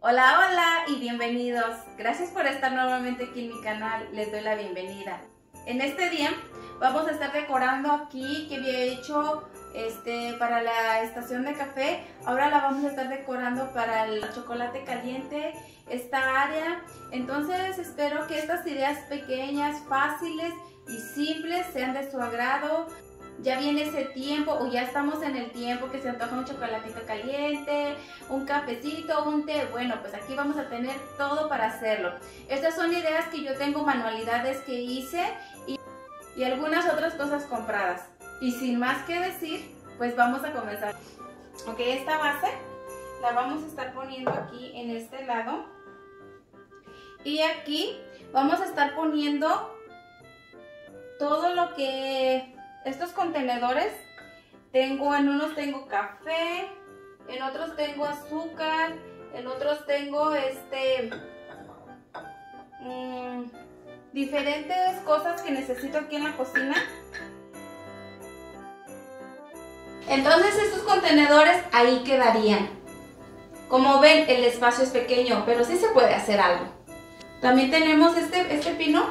Hola, hola y bienvenidos. Gracias por estar nuevamente aquí en mi canal. Les doy la bienvenida. En este día vamos a estar decorando aquí que había hecho este, para la estación de café. Ahora la vamos a estar decorando para el chocolate caliente, esta área. Entonces espero que estas ideas pequeñas, fáciles y simples sean de su agrado ya viene ese tiempo o ya estamos en el tiempo que se antoja un chocolatito caliente, un cafecito, un té. Bueno, pues aquí vamos a tener todo para hacerlo. Estas son ideas que yo tengo, manualidades que hice y, algunas otras cosas compradas. Y sin más que decir, pues vamos a comenzar. Ok, esta base la vamos a estar poniendo aquí en este lado. Y aquí vamos a estar poniendo todo lo que estos contenedores, tengo en unos tengo café, en otros tengo azúcar, en otros tengo este mmm, diferentes cosas que necesito aquí en la cocina. Entonces estos contenedores ahí quedarían. Como ven, el espacio es pequeño, pero sí se puede hacer algo. También tenemos este, este pino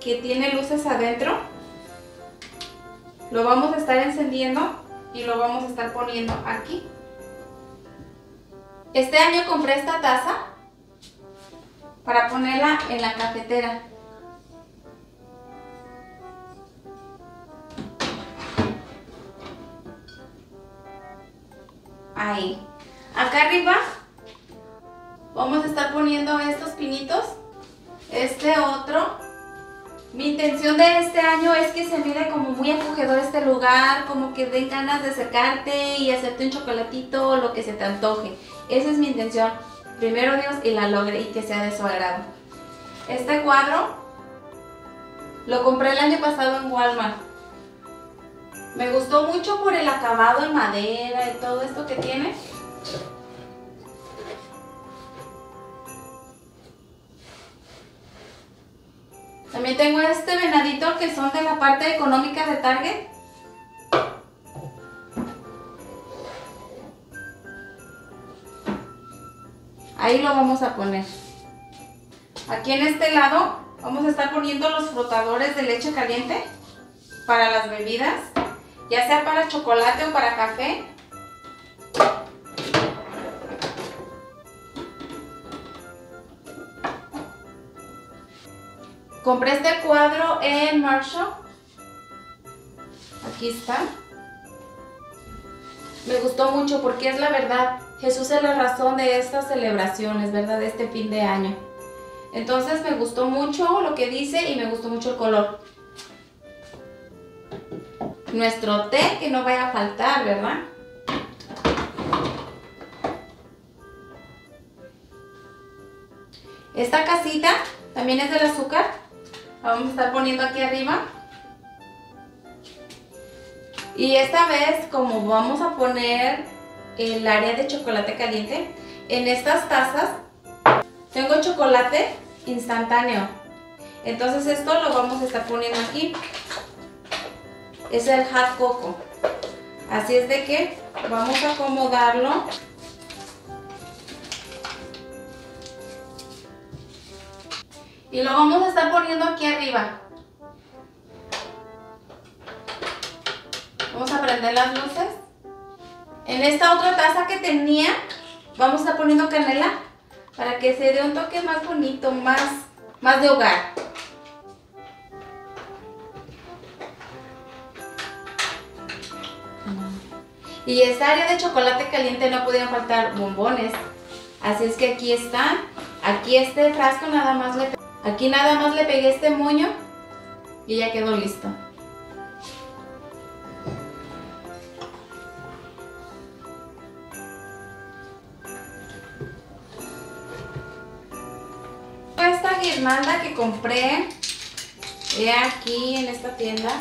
que tiene luces adentro. Lo vamos a estar encendiendo y lo vamos a estar poniendo aquí. Este año compré esta taza para ponerla en la cafetera. Ahí. Acá arriba vamos a estar poniendo estos pinitos. Este otro mi intención de este año es que se mire como muy acogedor este lugar, como que den ganas de acercarte y hacerte un chocolatito o lo que se te antoje. Esa es mi intención. Primero Dios y la logre y que sea de su agrado. Este cuadro lo compré el año pasado en Walmart. Me gustó mucho por el acabado en madera y todo esto que tiene. También tengo este venadito que son de la parte económica de Target. Ahí lo vamos a poner. Aquí en este lado vamos a estar poniendo los frotadores de leche caliente para las bebidas, ya sea para chocolate o para café. Compré este cuadro en Marshall. Aquí está. Me gustó mucho porque es la verdad. Jesús es la razón de estas celebraciones, ¿verdad? De este fin de año. Entonces me gustó mucho lo que dice y me gustó mucho el color. Nuestro té que no vaya a faltar, ¿verdad? Esta casita también es del azúcar vamos a estar poniendo aquí arriba. Y esta vez, como vamos a poner el área de chocolate caliente, en estas tazas tengo chocolate instantáneo. Entonces esto lo vamos a estar poniendo aquí. Es el hot coco. Así es de que vamos a acomodarlo Y lo vamos a estar poniendo aquí arriba. Vamos a prender las luces. En esta otra taza que tenía, vamos a estar poniendo canela para que se dé un toque más bonito, más, más de hogar. Y esta área de chocolate caliente no podían faltar bombones. Así es que aquí están. Aquí este frasco nada más le Aquí nada más le pegué este moño y ya quedó listo. Esta guirnalda que compré he aquí en esta tienda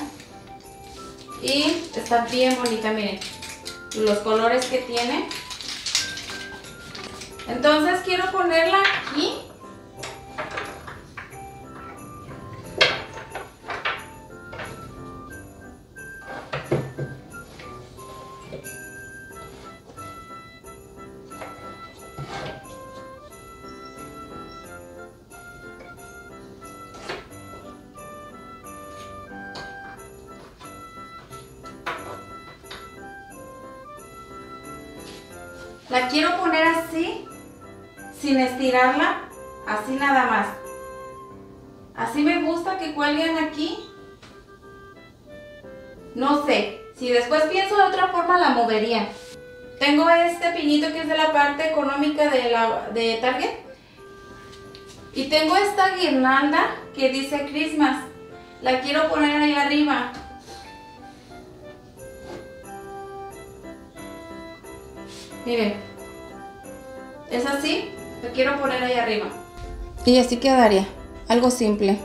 y está bien bonita, miren los colores que tiene. Entonces quiero ponerla aquí La quiero poner así, sin estirarla, así nada más. Así me gusta que cuelguen aquí. No sé, si después pienso de otra forma la movería. Tengo este pinito que es de la parte económica de, la, de Target. Y tengo esta guirnalda que dice Christmas. La quiero poner ahí arriba. Miren. Es así. La quiero poner ahí arriba. Y así quedaría. Algo simple.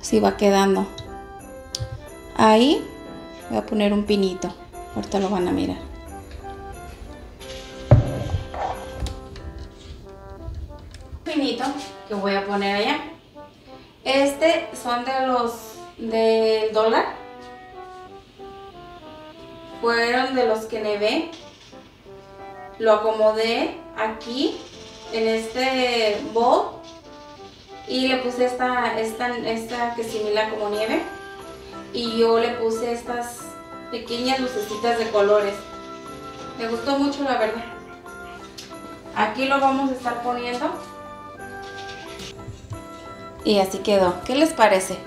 Así va quedando. Ahí voy a poner un pinito. Ahorita lo van a mirar. Pinito que voy a poner allá. Este son de los del dólar. Fueron de los que nevé. Lo acomodé aquí en este bowl y le puse esta, esta, esta que simila como nieve y yo le puse estas pequeñas lucecitas de colores. Me gustó mucho la verdad. Aquí lo vamos a estar poniendo. Y así quedó. ¿Qué les parece?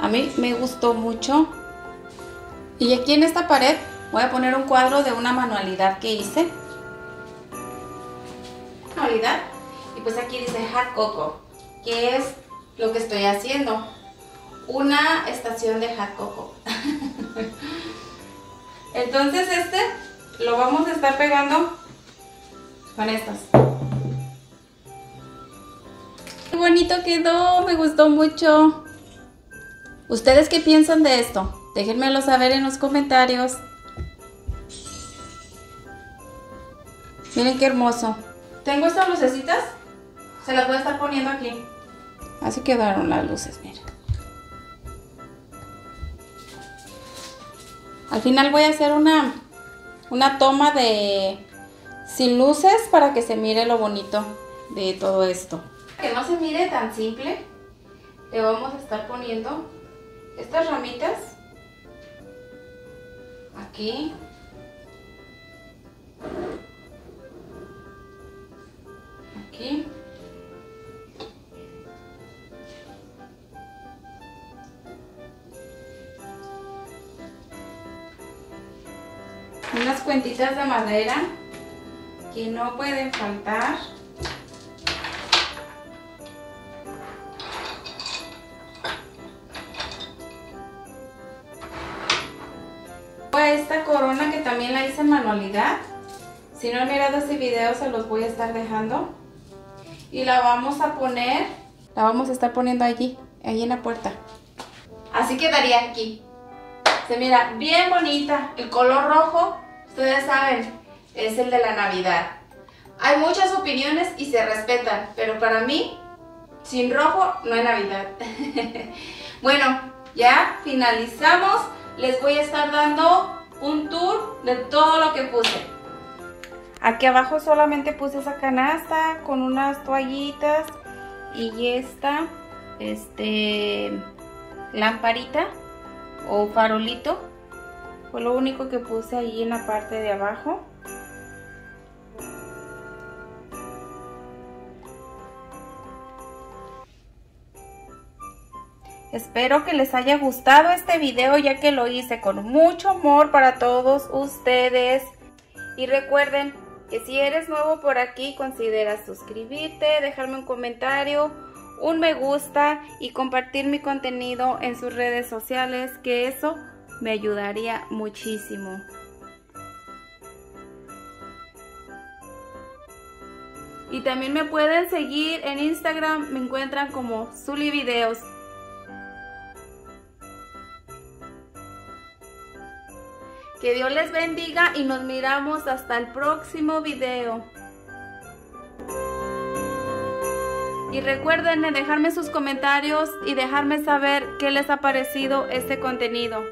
A mí me gustó mucho. Y aquí en esta pared voy a poner un cuadro de una manualidad que hice. Manualidad. Y pues aquí dice Hot Coco, que es lo que estoy haciendo una estación de jacoco. Entonces este lo vamos a estar pegando con estas. Qué bonito quedó, me gustó mucho. ¿Ustedes qué piensan de esto? Déjenmelo saber en los comentarios. Miren qué hermoso. Tengo estas lucecitas. Se las voy a estar poniendo aquí. Así quedaron las luces, miren. Al final voy a hacer una, una toma de sin luces para que se mire lo bonito de todo esto. Que no se mire tan simple, le vamos a estar poniendo estas ramitas aquí. Aquí. unas cuentitas de madera que no pueden faltar. Esta corona que también la hice en manualidad. Si no han mirado este video se los voy a estar dejando. Y la vamos a poner, la vamos a estar poniendo allí, allí en la puerta. Así quedaría aquí. Se mira bien bonita. El color rojo Ustedes saben, es el de la Navidad. Hay muchas opiniones y se respetan, pero para mí, sin rojo no hay Navidad. bueno, ya finalizamos. Les voy a estar dando un tour de todo lo que puse. Aquí abajo solamente puse esa canasta con unas toallitas y esta este lamparita o farolito fue lo único que puse ahí en la parte de abajo. Espero que les haya gustado este video ya que lo hice con mucho amor para todos ustedes. Y recuerden que si eres nuevo por aquí considera suscribirte, dejarme un comentario, un me gusta y compartir mi contenido en sus redes sociales que eso me ayudaría muchísimo. Y también me pueden seguir en Instagram, me encuentran como Zuli Videos. Que Dios les bendiga y nos miramos hasta el próximo video. Y recuerden dejarme sus comentarios y dejarme saber qué les ha parecido este contenido.